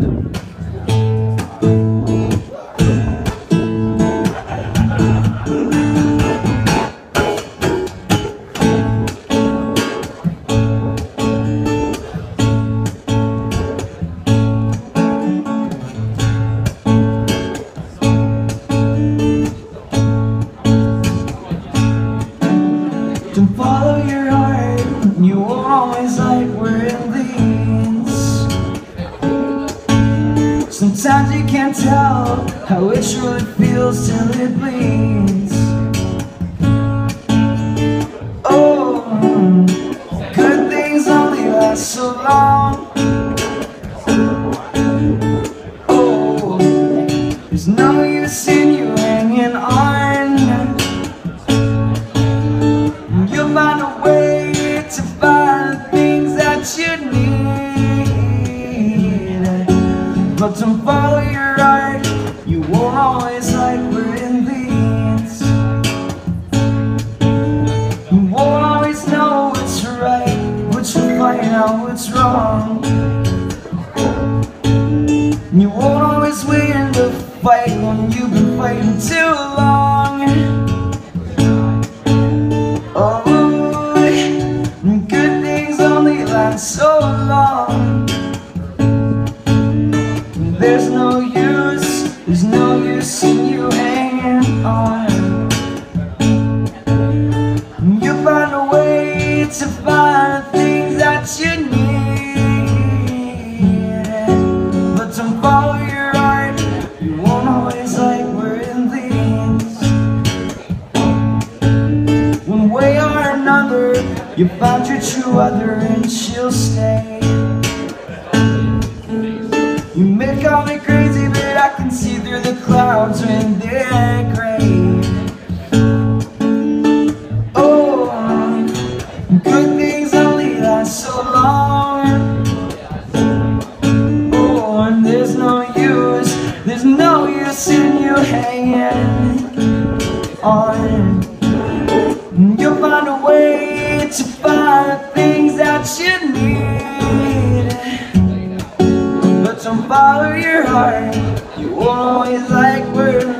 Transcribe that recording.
Don't Sometimes you can't tell how it truly feels till it bleeds. Oh, good things only last so long. Oh, there's no use Don't follow your heart, you won't always like where it leads. You won't always know what's right, but you'll find out what's wrong. You won't always win the fight when you've been fighting too long. Oh, good things only last so long. There's no use, there's no use in you hanging on. You'll find a way to find things that you need. But don't follow your heart, you won't always like where it leads. One way or another, you found your true other and she'll stay. You may call me crazy, but I can see through the clouds when they're gray. Oh, good things only last so long. Oh, and there's no use, there's no use in you hanging on. You'll find a way to Don't follow your heart. You won't always like where